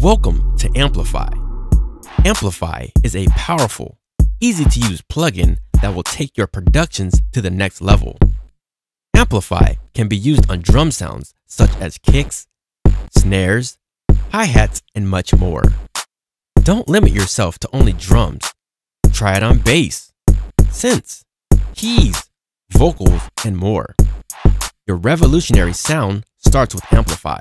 Welcome to Amplify. Amplify is a powerful, easy to use plugin that will take your productions to the next level. Amplify can be used on drum sounds such as kicks, snares, hi-hats, and much more. Don't limit yourself to only drums. Try it on bass, synths, keys, vocals, and more. Your revolutionary sound starts with Amplify.